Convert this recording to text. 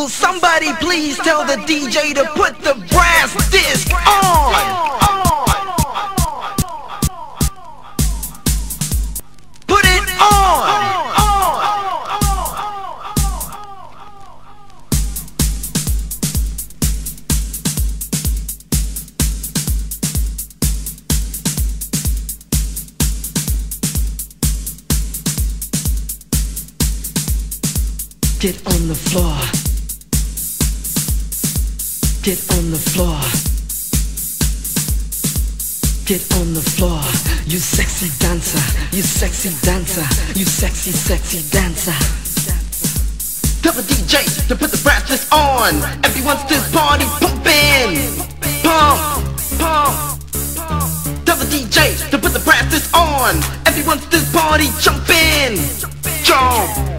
Will somebody please tell the DJ to put the brass disc on? Put it on! Get on the floor. Get on the floor. Get on the floor. You sexy dancer. You sexy dancer. You sexy, sexy dancer. Tell the DJ to put the brass on. Everyone's this party pumping. Pump, pump. Tell the DJ to put the brass on. Everyone's this party jumping. Jump.